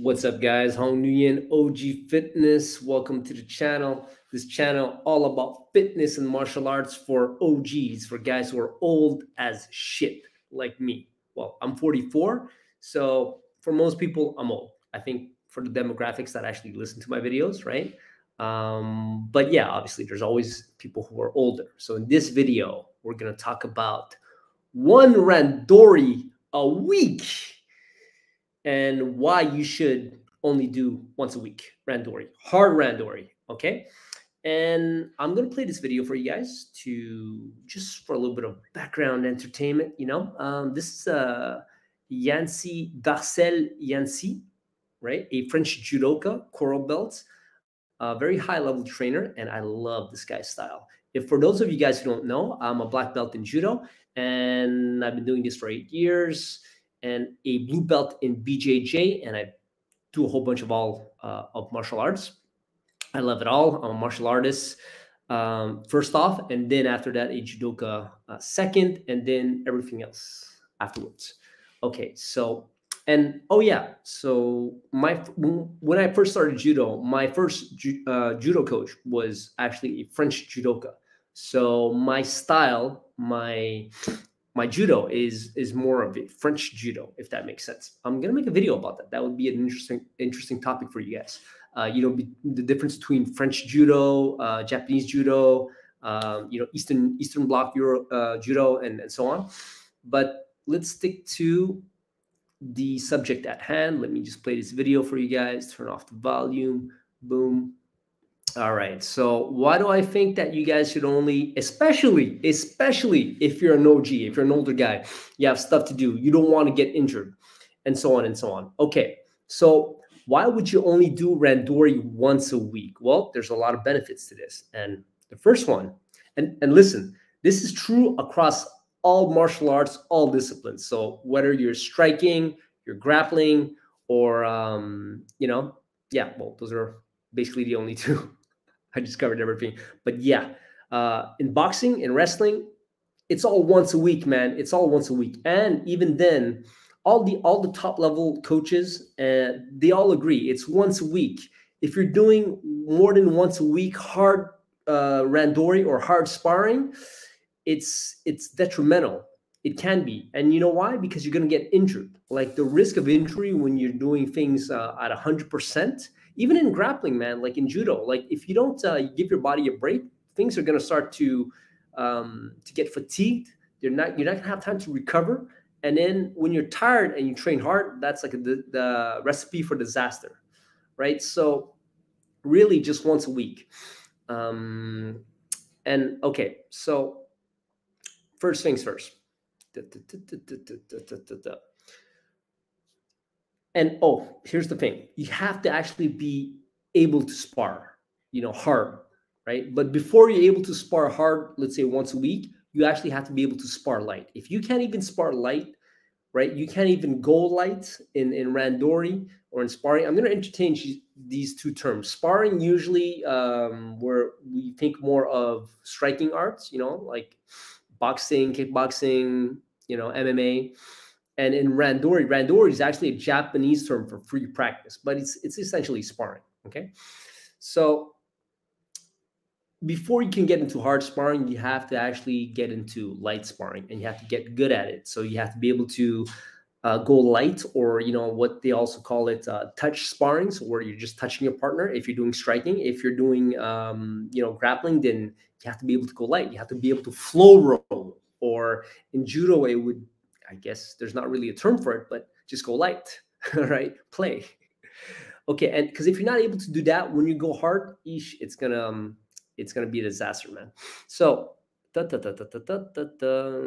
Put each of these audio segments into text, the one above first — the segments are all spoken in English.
What's up, guys? Hong Nguyen, OG Fitness. Welcome to the channel. This channel all about fitness and martial arts for OGs, for guys who are old as shit, like me. Well, I'm 44, so for most people, I'm old. I think for the demographics that actually listen to my videos, right? Um, but yeah, obviously, there's always people who are older. So in this video, we're gonna talk about one randori a week and why you should only do once a week randori, hard randori, okay? And I'm gonna play this video for you guys to just for a little bit of background entertainment, you know. Um, this is uh, Yandzi Darcel Yandzi, right? A French judoka, coral belt, a very high level trainer, and I love this guy's style. If for those of you guys who don't know, I'm a black belt in judo, and I've been doing this for eight years and a blue belt in BJJ, and I do a whole bunch of all uh, of martial arts. I love it all. I'm a martial artist um, first off, and then after that, a judoka uh, second, and then everything else afterwards. Okay, so and oh yeah, so my when I first started judo, my first ju uh, judo coach was actually a French judoka. So my style, my my judo is is more of a French judo, if that makes sense. I'm gonna make a video about that. That would be an interesting interesting topic for you guys. Uh, you know, be, the difference between French judo, uh, Japanese judo, um, you know, Eastern Eastern Bloc Euro, uh, judo, and and so on. But let's stick to the subject at hand. Let me just play this video for you guys. Turn off the volume. Boom. All right. So why do I think that you guys should only, especially, especially if you're an OG, if you're an older guy, you have stuff to do, you don't want to get injured, and so on and so on. Okay. So why would you only do Randori once a week? Well, there's a lot of benefits to this. And the first one, and, and listen, this is true across all martial arts, all disciplines. So whether you're striking, you're grappling, or um, you know, yeah, well, those are basically the only two. I just covered everything. But yeah, uh, in boxing, in wrestling, it's all once a week, man. It's all once a week. And even then, all the all the top level coaches, uh, they all agree it's once a week. If you're doing more than once a week hard uh, randori or hard sparring, it's it's detrimental. It can be, and you know why? Because you're going to get injured. Like the risk of injury when you're doing things uh, at hundred percent even in grappling, man, like in judo, like if you don't uh, give your body a break, things are going to start to um, to get fatigued. You're not you're not going to have time to recover. And then when you're tired and you train hard, that's like the, the recipe for disaster, right? So really just once a week. Um, and okay, so first things first. And oh, here's the thing you have to actually be able to spar, you know, hard, right? But before you're able to spar hard, let's say once a week, you actually have to be able to spar light. If you can't even spar light, right? You can't even go light in, in Randori or in sparring. I'm going to interchange these two terms. Sparring, usually, um, where we think more of striking arts, you know, like boxing, kickboxing, you know, MMA. And in randori, randori is actually a Japanese term for free practice, but it's it's essentially sparring. Okay, so before you can get into hard sparring, you have to actually get into light sparring, and you have to get good at it. So you have to be able to uh, go light, or you know what they also call it, uh, touch sparring, so where you're just touching your partner. If you're doing striking, if you're doing um, you know grappling, then you have to be able to go light. You have to be able to flow roll, or in judo, it would I guess there's not really a term for it, but just go light, right? Play. Okay, and because if you're not able to do that when you go hard, eesh, it's gonna um, it's gonna be a disaster, man. So da, da, da, da, da, da, da,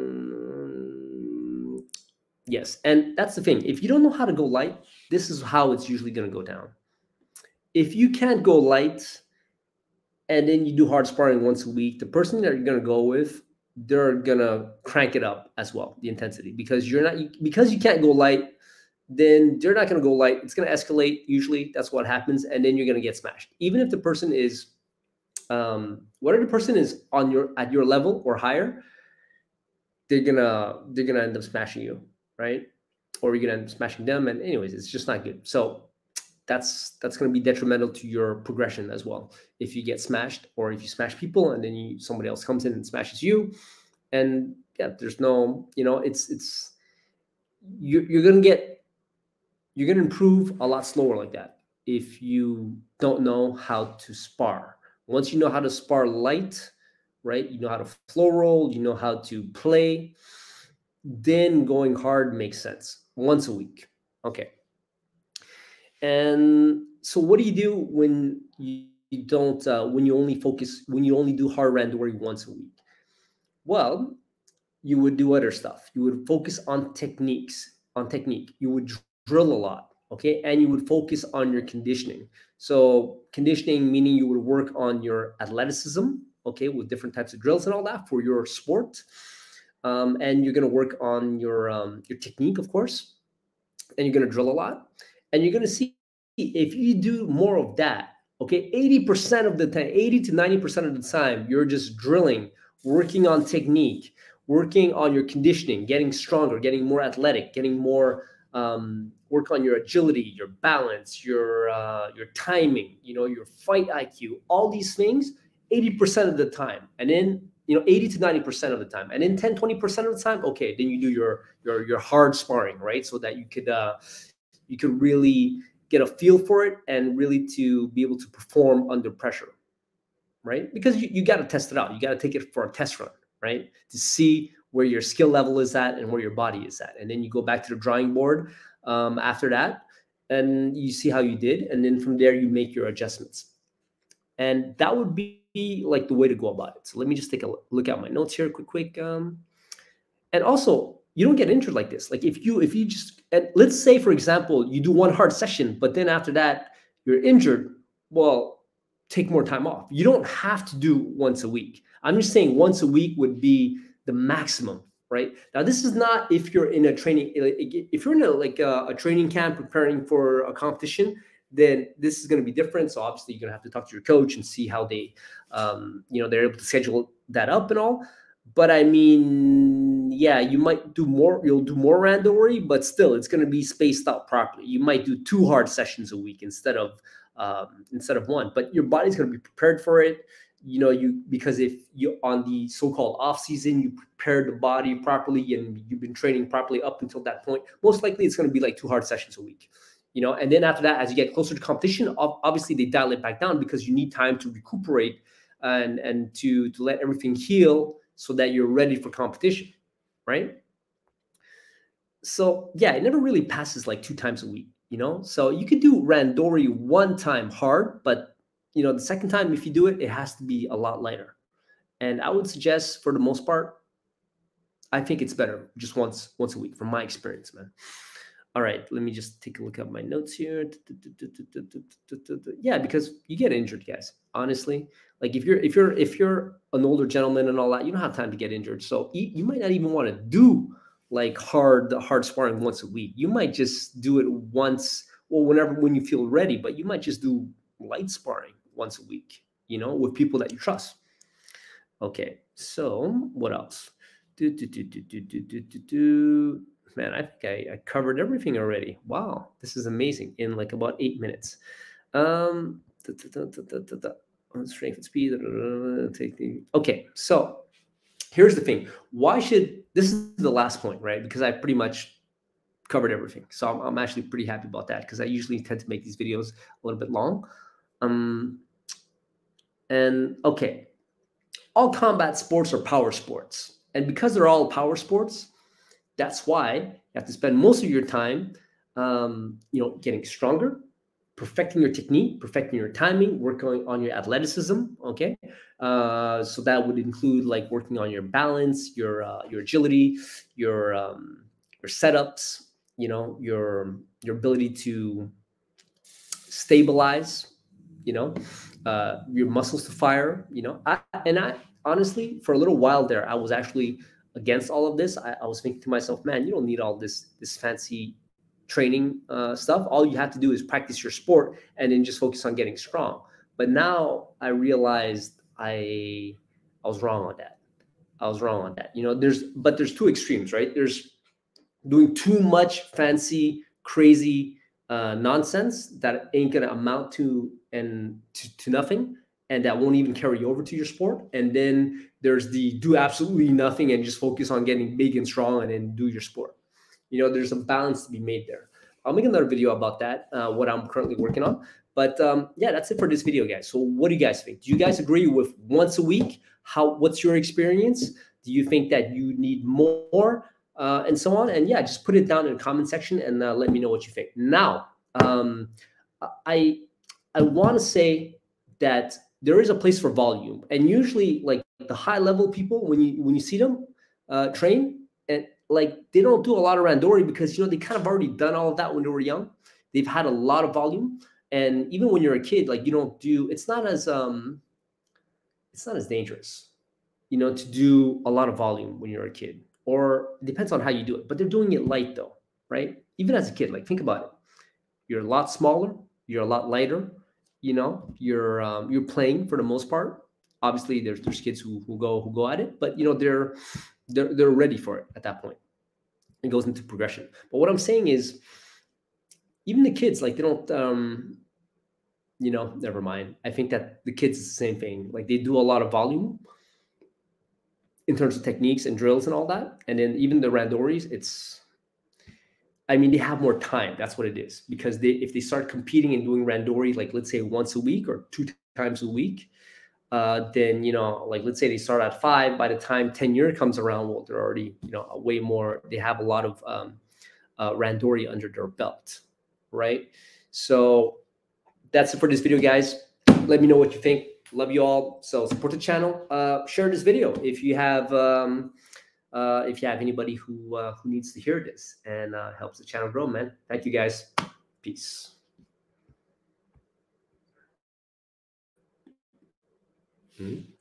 yes, and that's the thing. If you don't know how to go light, this is how it's usually gonna go down. If you can't go light, and then you do hard sparring once a week, the person that you're gonna go with they're gonna crank it up as well the intensity. Because you're not because you can't go light then they're not to go light. It's to escalate usually. That's what happens. And then you're to get smashed. Even if the person is um whatever the person is on your at your level or higher they're gonna they're gonna end up smashing you right? Or you're gonna end up smashing them. And anyways it's just not good. So that's that's going to be detrimental to your progression as well. If you get smashed or if you smash people and then you, somebody else comes in and smashes you and yeah there's no you know it's it's you're, you're going to get you're going to improve a lot slower like that if you don't know how to spar. Once you know how to spar light right you know how to flow roll you know how to play then going hard makes sense. Once a week. Okay and so, what do you do when you, don't, uh, when you only focus, when you only do hard randori once a week? Well, you would do other stuff. You would focus on techniques, on technique. You would drill a lot, okay? And you would focus on your conditioning. So, conditioning meaning you would work on your athleticism, okay, with different types of drills and all that for your sport. Um, and you're to work on your um, your technique, of course, and you're to drill a lot and you're going to see if you do more of that, okay, 80% of the time, 80 to 90% of the time, you're just drilling, working on technique, working on your conditioning, getting stronger, getting more athletic, getting more um, work on your agility, your balance, your uh, your timing, you know, your fight IQ, all these things 80% of the time. And then, you know, 80 to 90% of the time. And then 10, 20% of the time, okay, then you do your your your hard sparring, right? So that you could uh you can really get a feel for it and really to be able to perform under pressure, right? Because you, you got to test it out. You got to take it for a test run, right? To see where your skill level is at and where your body is at. And then you go back to the drawing board um, after that and you see how you did. And then from there, you make your adjustments. And that would be like the way to go about it. So let me just take a look at my notes here quick, quick. Um, and also, you don't get injured like this. Like if you if you just let's say for example you do one hard session, but then after that you're injured. Well, take more time off. You don't have to do once a week. I'm just saying once a week would be the maximum, right? Now this is not if you're in a training if you're in a like a, a training camp preparing for a competition. Then this is going to be different. So obviously you're going to have to talk to your coach and see how they, um, you know, they're able to schedule that up and all. But I mean, yeah, you might do more, you'll do more randori, but still it's going to be spaced out properly. You might do two hard sessions a week instead of um, instead of one, but your body's going to be prepared for it. You know, you because if you on the so-called off season, you prepare the body properly and you've been training properly up until that point, most likely it's going to be like two hard sessions a week you know and then after that as you get closer to competition obviously they dial it back down because you need time to recuperate and and to to let everything heal so that you're ready for competition, right? So yeah, it never really passes like two times a week, you know. So you could do randori one time hard, but you know the second time if you do it, it has to be a lot lighter. And I would suggest for the most part, I think it's better just once once a week from my experience, man all right, let me just take a look at my notes here. Yeah, because you get injured, guys. Honestly, like if you're if you're if you're an older gentleman and all that, you don't have time to get injured. So you, might not even want to do like hard hard sparring once a week. You might just do it once or whenever when you feel ready. But you might just do light sparring once a week. You know, with people that you trust. Okay, so what else? Man, I think I, I, covered everything already. Wow, this is amazing in like about eight minutes. Um, strength and speed. Okay, so here's the thing. Why should this is the last point, right? Because I pretty much covered everything. So I'm, I'm actually pretty happy about that because I usually tend to make these videos a little bit long. Um, and okay, all combat sports are power sports. And because they're all power sports, that's why you have to spend most of your time, um, you know, getting stronger, perfecting your technique, perfecting your timing, working on your athleticism. Okay, uh, so that would include like working on your balance, your uh, your agility, your um, your setups. You know, your your ability to stabilize. You know, uh, your muscles to fire. You know, I, and I honestly, for a little while there, I was actually against all of this, I, I, was thinking to myself, man, you don't need all this this fancy training uh, stuff. All you have to do is practice your sport and then just focus on getting strong. But now I realized I I was wrong on that. I was wrong on that. You know, there's but there's two extremes, right? There's doing too much fancy, crazy uh, nonsense that ain't gonna amount to and to, to nothing and that won't even carry over to your sport. And then there's the do absolutely nothing and just focus on getting big and strong and then do your sport. You know, there's a balance to be made there. I'll make another video about that, uh, what I'm currently working on. But um, yeah, that's it for this video, guys. So what do you guys think? Do you guys agree with once a week? How? What's your experience? Do you think that you need more? Uh, and so on. And yeah, just put it down in the comment section and uh, let me know what you think. Now, um, I I want to say that there is a place for volume, and usually, like the high level people, when you when you see them uh, train, and like they don't do a lot of randori because you know they kind of already done all of that when they were young. They've had a lot of volume, and even when you're a kid, like you don't do. It's not as um, it's not as dangerous, you know, to do a lot of volume when you're a kid or depends on how you do it. But they're doing it light though, right? Even as a kid, like think about it. You're a lot smaller. You're a lot lighter. You know, you're um, you're playing for the most part. Obviously, there's there's kids who who go who go at it, but you know they're they're they're ready for it at that point. It goes into progression. But what I'm saying is, even the kids, like they don't um, you know, never mind. I think that the kids is the same thing. Like they do a lot of volume, in terms of techniques and drills and all that. And then even the randoris, it's I mean, they have more time. That's what it is. Because they if they start competing and doing randori, like let's say once a week or two times a week, uh, then you know, like let's say they start at five. By the time 10 year comes around, well, they're already, you know, way more, they have a lot of um, uh, randori under their belt, right? So that's it for this video, guys. Let me know what you think love you all. So support the channel. Uh, share this video if you have um, uh, if you have anybody who uh, who needs to hear this and uh, helps the channel grow, man. Thank you guys. Peace. Mm -hmm.